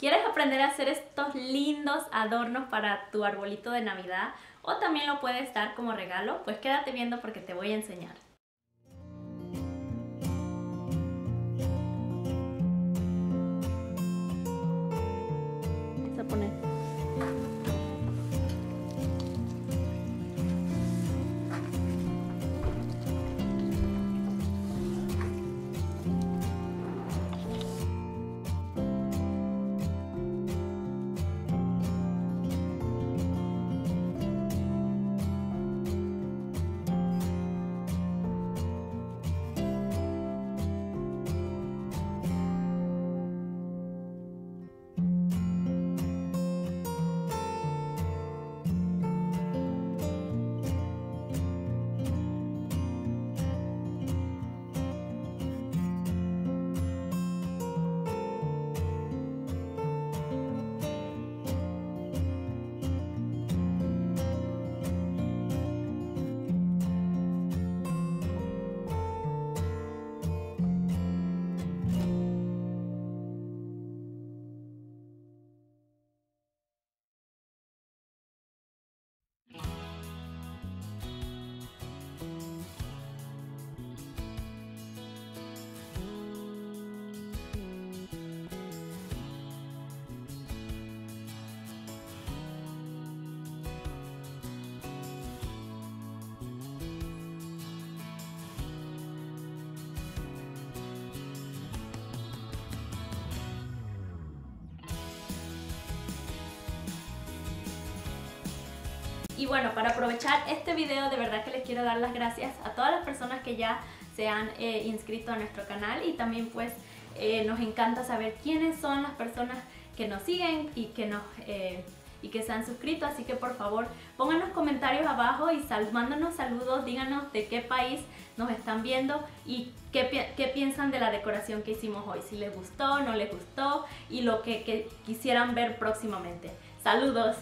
¿Quieres aprender a hacer estos lindos adornos para tu arbolito de Navidad? O también lo puedes dar como regalo, pues quédate viendo porque te voy a enseñar. Y bueno, para aprovechar este video, de verdad que les quiero dar las gracias a todas las personas que ya se han eh, inscrito a nuestro canal y también pues eh, nos encanta saber quiénes son las personas que nos siguen y que nos... Eh, y que se han suscrito, así que por favor pongan los comentarios abajo y sal, mándanos saludos, díganos de qué país nos están viendo y qué, qué, piensan de la decoración que hicimos hoy, si les gustó, no les gustó y lo que, que quisieran ver próximamente. Saludos.